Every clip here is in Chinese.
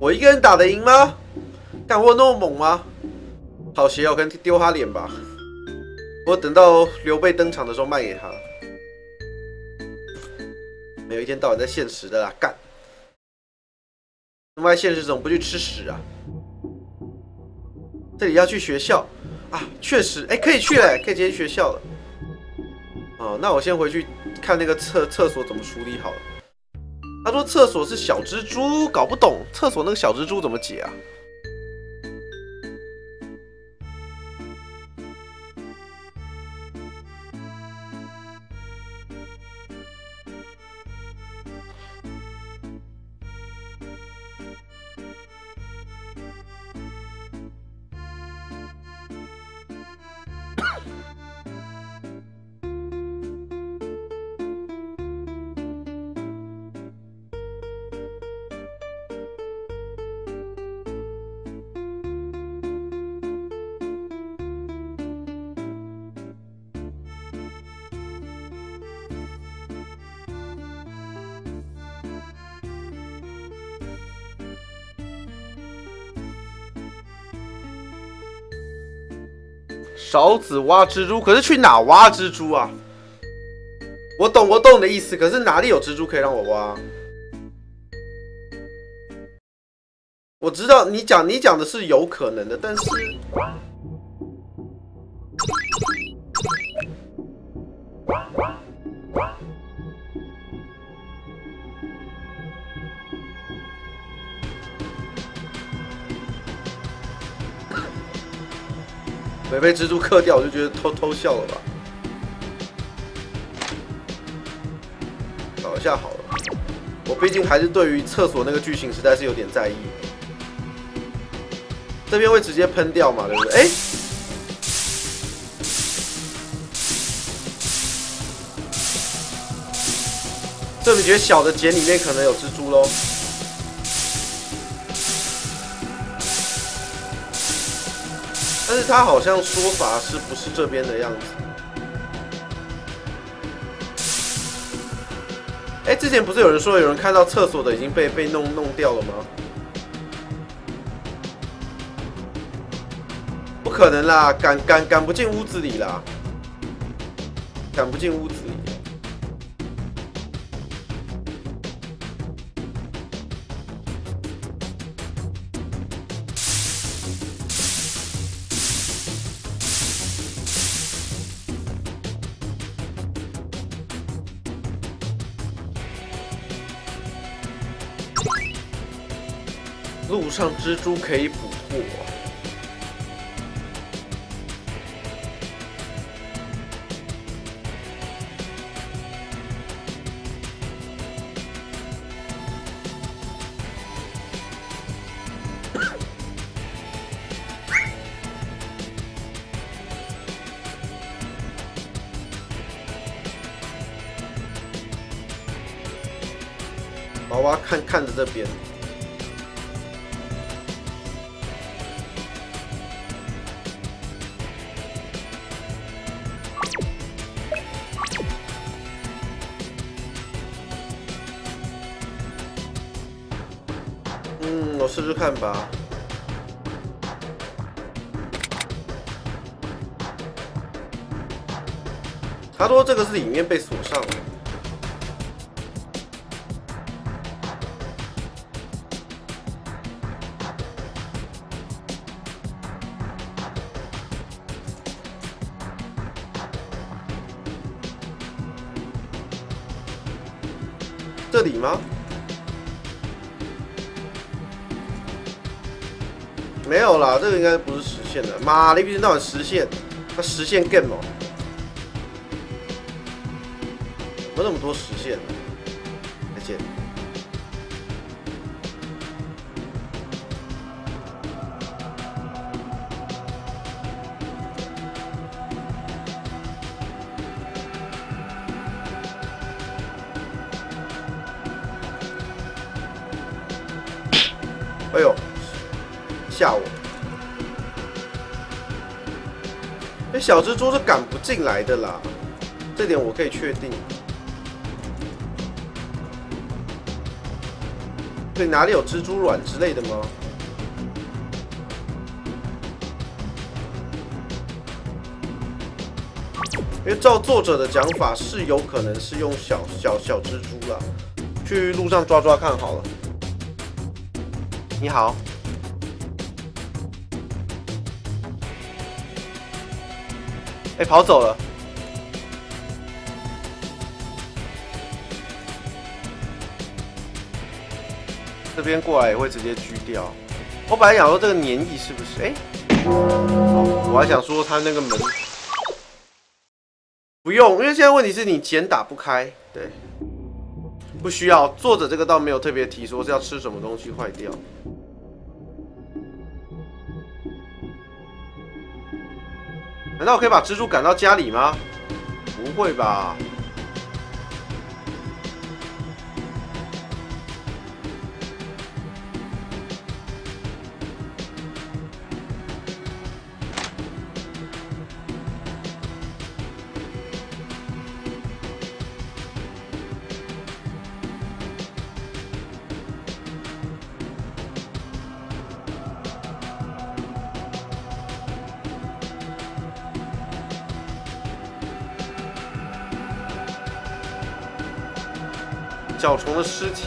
我一个人打得赢吗？干我那么猛吗？好邪哦，可能丢他脸吧。我等到刘备登场的时候卖给他。没有一天到晚在现实的啦，干！那么爱现实怎么不去吃屎啊？这里要去学校啊，确实，哎，可以去嘞，可以直接学校了。哦，那我先回去看那个厕厕所怎么处理好了。他说厕所是小蜘蛛，搞不懂厕所那个小蜘蛛怎么解啊？勺子挖蜘蛛，可是去哪挖蜘蛛啊？我懂，我懂你的意思，可是哪里有蜘蛛可以让我挖？我知道你讲你讲的是有可能的，但是。被蜘蛛克掉，我就觉得偷偷笑了吧。找一下好了，我毕竟还是对于厕所那个剧情实在是有点在意。这边会直接喷掉嘛，对不对？哎，这你觉得小的茧里面可能有蜘蛛喽？是他好像说法是不是这边的样子？哎，之前不是有人说有人看到厕所的已经被被弄弄掉了吗？不可能啦，赶赶赶不进屋子里啦，赶不进屋子路上蜘蛛可以捕获。娃娃看看着这边。试试看吧。他说这个是里面被锁上了。没有啦，这个应该不是实现的。妈，你一天到晚实现，它实现 game 哦，怎么那么多实现？再见。哎呦！吓我！那小蜘蛛是赶不进来的啦，这点我可以确定。对，哪里有蜘蛛卵之类的吗？因为照作者的讲法，是有可能是用小小小蜘蛛啦，去路上抓抓看好了。你好，哎，跑走了。这边过来也会直接狙掉。我本来想说这个粘液是不是？哎，我还想说他那个门。不用，因为现在问题是你剪打不开，对，不需要。作者这个倒没有特别提说是要吃什么东西坏掉。难道我可以把蜘蛛赶到家里吗？不会吧。小虫的尸体。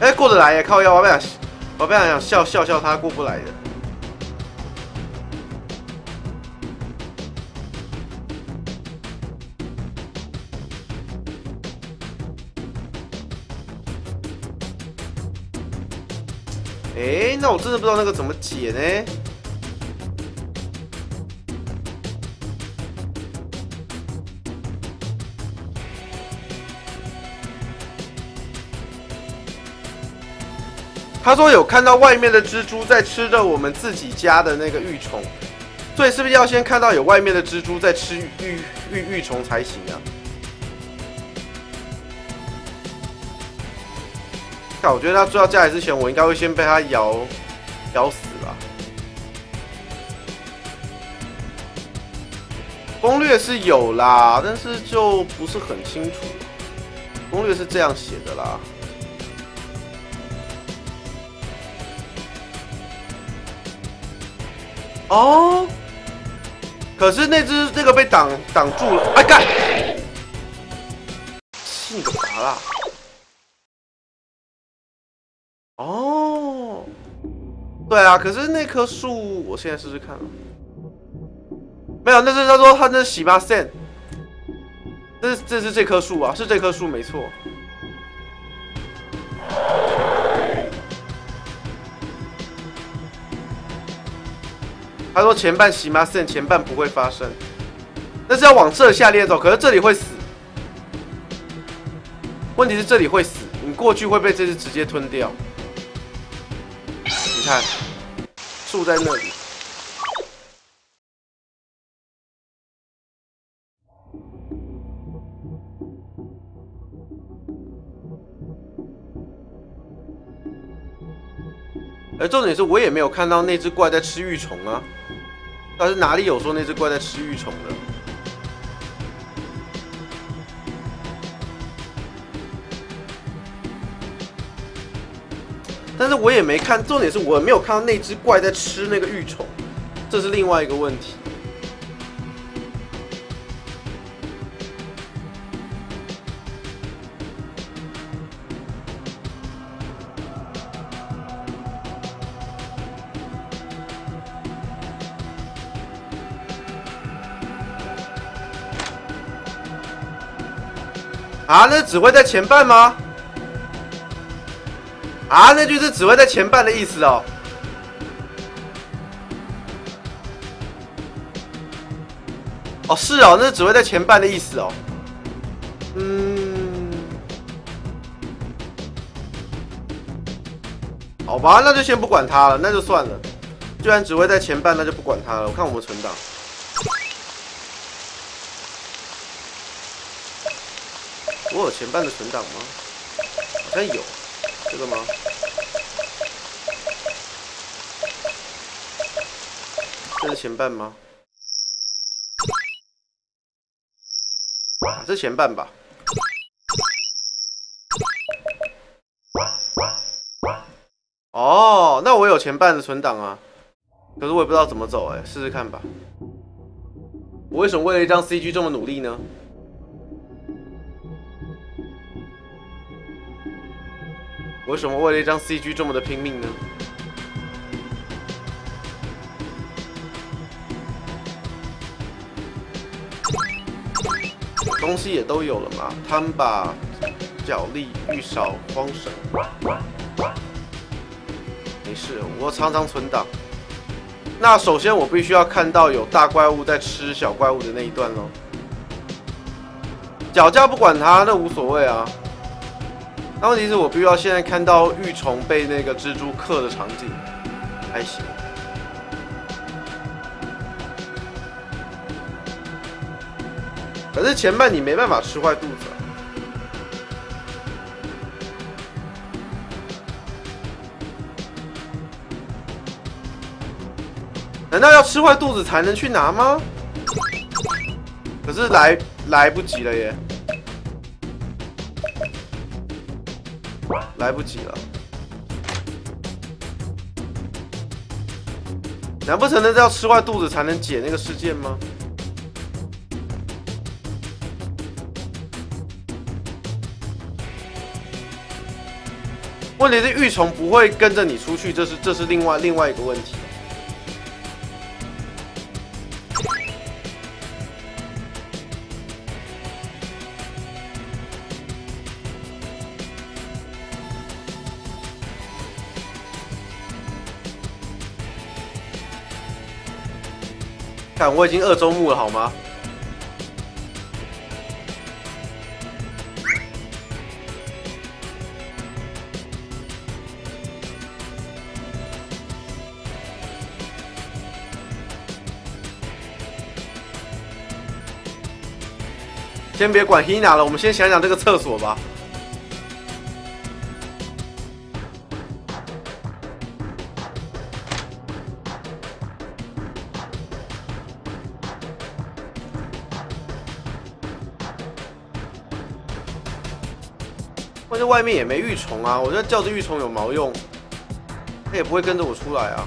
哎，过得来呀！靠腰，我不想，我不想想笑笑笑他过不来的。那我真的不知道那个怎么解呢？他说有看到外面的蜘蛛在吃着我们自己家的那个玉虫，所以是不是要先看到有外面的蜘蛛在吃玉玉玉虫才行啊？看，我觉得他追到家里之前，我应该会先被他咬咬死吧。攻略是有啦，但是就不是很清楚。攻略是这样写的啦。哦，可是那只那个被挡挡住了，哎干！气个啥啦？对啊，可是那棵树，我现在试试看。没有，那是他说他那是洗巴线，这是这是这棵树啊，是这棵树没错。他说前半洗马线，前半不会发生，那是要往这下列走，可是这里会死。问题是这里会死，你过去会被这只直接吞掉。你看，树在那里。而重点是我也没有看到那只怪在吃玉虫啊，但是哪里有说那只怪在吃玉虫的？我也没看，重点是我没有看到那只怪在吃那个玉虫，这是另外一个问题。啊，那只会在前半吗？啊，那句是只会在前半的意思哦。哦，是哦，那是只会在前半的意思哦。嗯，好吧，那就先不管它了，那就算了。既然只会在前半，那就不管它了。我看我们存档。我有前半的存档吗？好像有，这个吗？这是前半吗？这，是前半吧。哦，那我有前半的存档啊，可是我也不知道怎么走哎，试试看吧。我为什么为了一张 CG 这么努力呢？为什么为了一张 CG 这么的拼命呢？东西也都有了嘛，他们把、脚力、玉勺、荒神，没事，我常常存档。那首先我必须要看到有大怪物在吃小怪物的那一段喽。脚架不管它，那无所谓啊。那问题是我必须要现在看到玉虫被那个蜘蛛克的场景，还行。可是前半你没办法吃坏肚子，难道要吃坏肚子才能去拿吗？可是来来不及了耶，来不及了，难不成那要吃坏肚子才能解那个事件吗？问题是玉虫不会跟着你出去，这是这是另外另外一个问题。看，我已经二周目了，好吗？先别管 Hina 了，我们先想想这个厕所吧。外面也没玉虫啊，我觉得叫着玉虫有毛用？它也不会跟着我出来啊。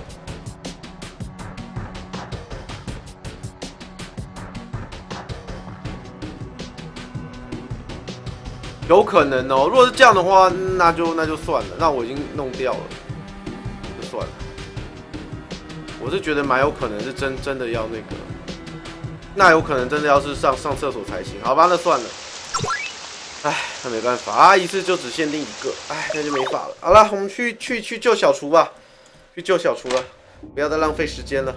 有可能哦，如果是这样的话，那就那就算了，那我已经弄掉了，就算了。我是觉得蛮有可能是真真的要那个，那有可能真的要是上上厕所才行，好吧，那算了。唉，那没办法啊，一次就只限定一个，唉，那就没法了。好了，我们去去去救小厨吧，去救小厨了，不要再浪费时间了。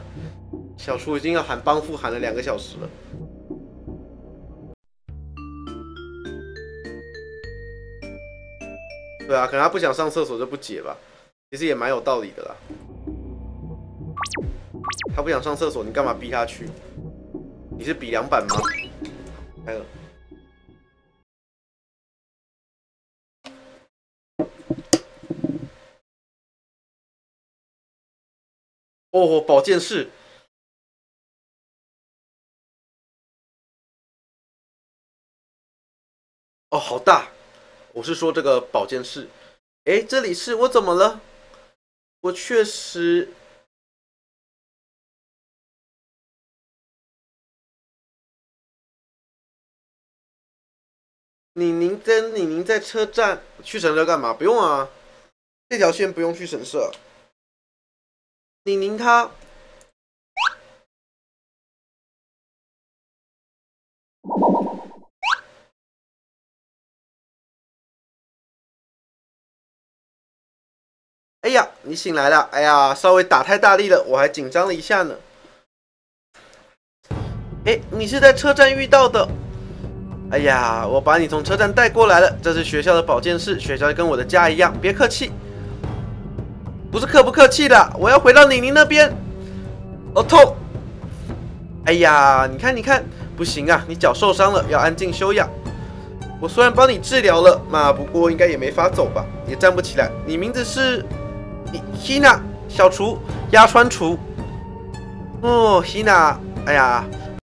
小厨已经要喊帮扶喊了两个小时了。对啊，可能他不想上厕所就不解吧，其实也蛮有道理的啦。他不想上厕所，你干嘛逼他去？你是比两板吗？开了。哦，保健室。哦，好大。我是说这个保健室，哎，这里是我怎么了？我确实，你您在你您在车站去神社干嘛？不用啊，这条线不用去神社。李宁他。哎呀，你醒来了！哎呀，稍微打太大力了，我还紧张了一下呢。哎，你是在车站遇到的？哎呀，我把你从车站带过来了。这是学校的保健室，学校跟我的家一样，别客气。不是客不客气的，我要回到妮妮那边。哦，痛！哎呀，你看，你看，不行啊，你脚受伤了，要安静休养。我虽然帮你治疗了嘛，不过应该也没法走吧，也站不起来。你名字是？你希娜，小厨，压川厨。哦，希娜，哎呀，